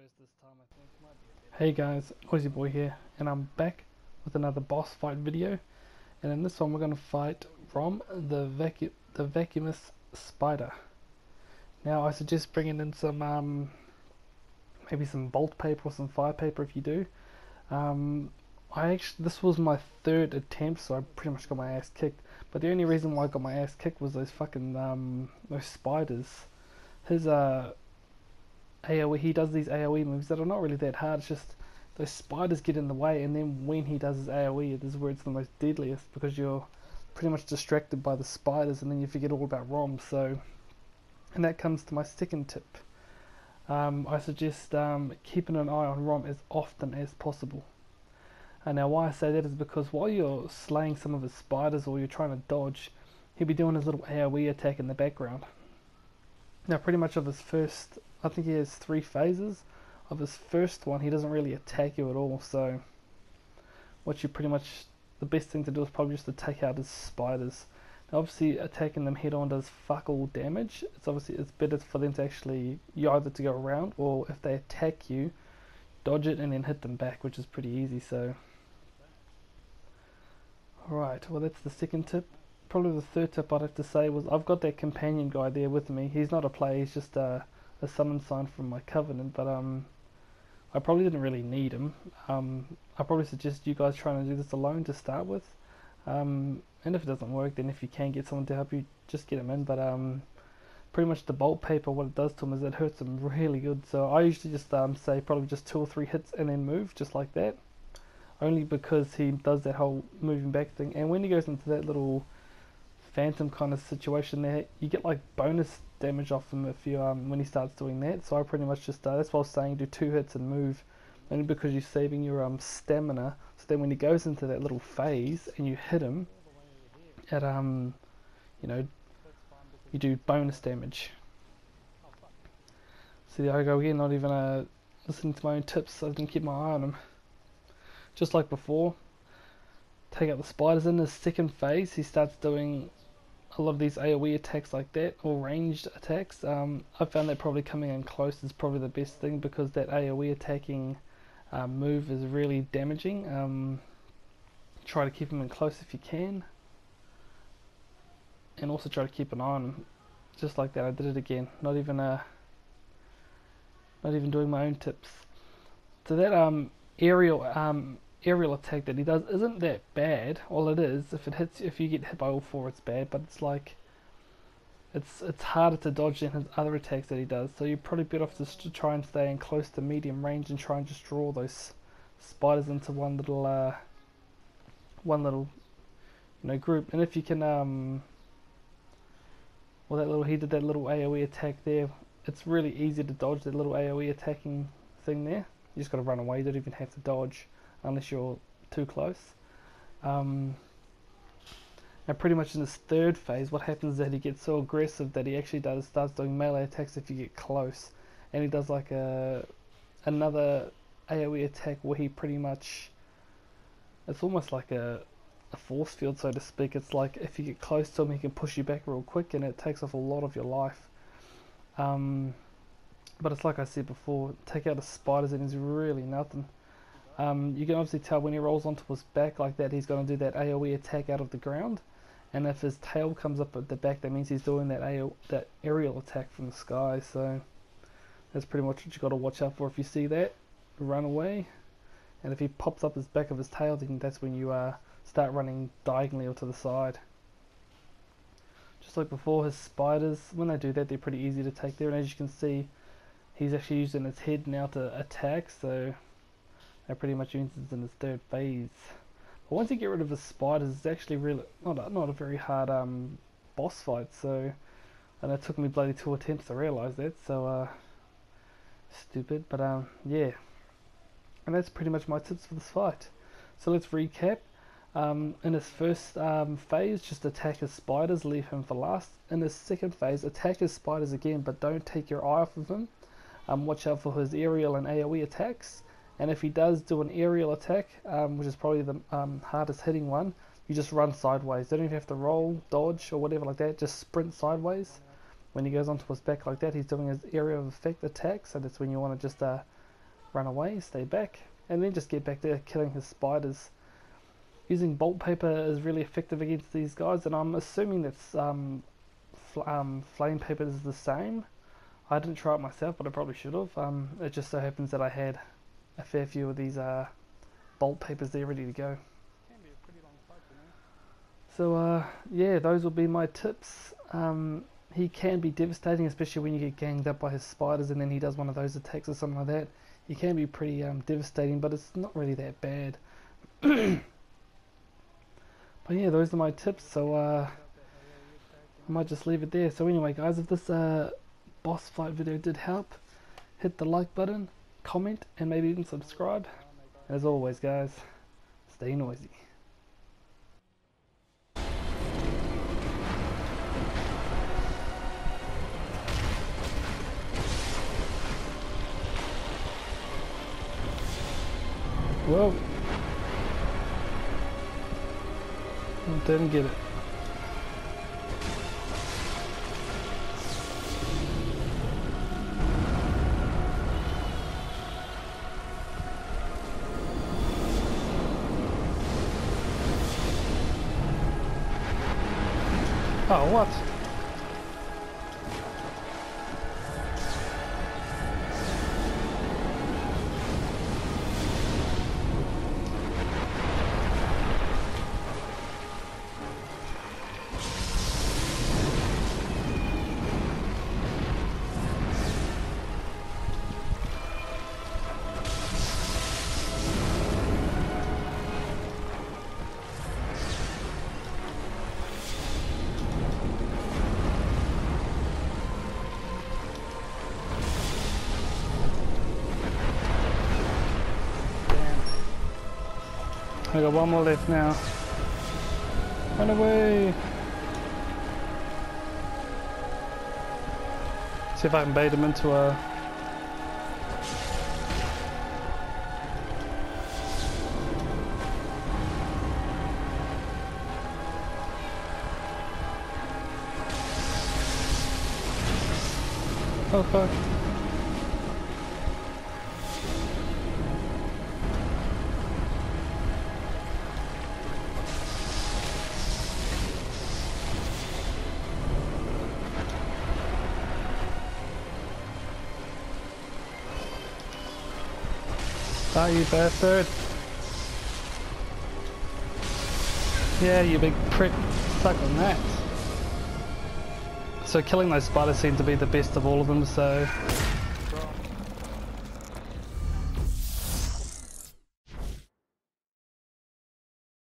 first this time, I think. Hey guys, Noisi Boi here, and I'm back with another boss fight video. And in this one, we're going to fight Rom, the vacu the vacuumous spider. Now, I suggest bringing in some, um, maybe some bolt paper or some fire paper if you do. Um, I actually, this was my third attempt, so I pretty much got my ass kicked. But the only reason why I got my ass kicked was those fucking, um, those spiders. His, uh, AoE, he does these AoE moves that are not really that hard. It's just those spiders get in the way, and then when he does his AoE, it is where it's the most deadliest because you're pretty much distracted by the spiders, and then you forget all about ROM. So, and that comes to my second tip. Um, I suggest um, keeping an eye on ROM as often as possible. And now, why I say that is because while you're slaying some of his spiders or you're trying to dodge, he'll be doing his little AoE attack in the background. Now, pretty much of his first I think he has three phases. Of his first one, he doesn't really attack you at all, so what you pretty much the best thing to do is probably just to take out his spiders. Now, obviously, attacking them head on does fuck all damage. It's obviously it's better for them to actually you either to go around or if they attack you, dodge it and then hit them back, which is pretty easy. So, alright, well that's the second tip. Probably the third tip I'd have to say was I've got that companion guy there with me. He's not a player. He's just a uh, a summon sign from my covenant, but um, I probably didn't really need him. Um, I probably suggest you guys trying to do this alone to start with. Um, and if it doesn't work, then if you can get someone to help you, just get him in. But um, pretty much the bolt paper, what it does to him is it hurts him really good. So I usually just um, say probably just two or three hits and then move, just like that. Only because he does that whole moving back thing. And when he goes into that little phantom kind of situation there, you get like bonus damage off him if you um when he starts doing that. So I pretty much just uh, that's why I was saying do two hits and move, only because you're saving your um stamina. So then when he goes into that little phase and you hit him, at um, you know, you do bonus damage. See, there I go again, not even uh, listening to my own tips, I can keep my eye on him. Just like before, take out the spiders in his second phase, he starts doing a lot of these AoE attacks like that, or ranged attacks, um, I found that probably coming in close is probably the best thing because that AoE attacking um, move is really damaging. Um, try to keep him in close if you can, and also try to keep an eye on him. Just like that, I did it again. Not even uh, not even doing my own tips. So that um aerial um aerial attack that he does isn't that bad. All it is, if it hits, if you get hit by all four, it's bad. But it's like, it's it's harder to dodge than his other attacks that he does. So you're probably better off just to try and stay in close to medium range and try and just draw those spiders into one little, uh, one little, you know, group. And if you can, um, well, that little he did that little AOE attack there. It's really easy to dodge that little AOE attacking thing there. You just got to run away. You don't even have to dodge unless you're too close. Um, and pretty much in this third phase, what happens is that he gets so aggressive that he actually does starts doing melee attacks if you get close, and he does like a another AOE attack where he pretty much it's almost like a a force field so to speak. It's like if you get close to him, he can push you back real quick, and it takes off a lot of your life. Um, but it's like I said before, take out the spiders and he's really nothing. Um, you can obviously tell when he rolls onto his back like that, he's going to do that AoE attack out of the ground. And if his tail comes up at the back, that means he's doing that AO, that aerial attack from the sky. So that's pretty much what you got to watch out for. If you see that, run away. And if he pops up his back of his tail, then that's when you uh, start running diagonally or to the side. Just like before, his spiders, when they do that, they're pretty easy to take there. And as you can see, he's actually using his head now to attack. So that pretty much means it's in its third phase. But once you get rid of the spiders, it's actually really not a, not a very hard um, boss fight. So, and it took me bloody two attempts to realise that. So, uh, stupid. But um, yeah, and that's pretty much my tips for this fight. So let's recap. Um, in his first um, phase, just attack his spiders, leave him for last. In his second phase, attack his spiders again, but don't take your eye off of him. Um, watch out for his aerial and AoE attacks. And if he does do an aerial attack, um, which is probably the um, hardest hitting one, you just run sideways. Don't even have to roll, dodge, or whatever like that. Just sprint sideways. When he goes onto his back like that, he's doing his area of effect attack. So that's when you want to just uh, run away, stay back, and then just get back there killing his spiders. Using bolt paper is really effective against these guys, and I'm assuming that um, fl um, flame paper is the same. I didn't try it myself, but I probably should have. Um, it just so happens that I had a fair few of these uh, bolt papers there ready to go. Can be a pretty long fight, you know. So uh, yeah, those will be my tips. Um, he can be devastating, especially when you get ganged up by his spiders, and then he does one of those attacks or something like that. He can be pretty um, devastating, but it's not really that bad. but yeah, those are my tips. So uh, I might just leave it there. So anyway, guys, if this uh, boss fight video did help, hit the like button, comment, and maybe even subscribe. As always, guys, stay noisy. Whoa. Didn't get it. Oh, what? I got one more left now. Run away! See if I can bait him into a... Oh fuck. Ah, you bastard. Yeah, you big prick. Suck on that. So killing those spiders seemed to be the best of all of them, so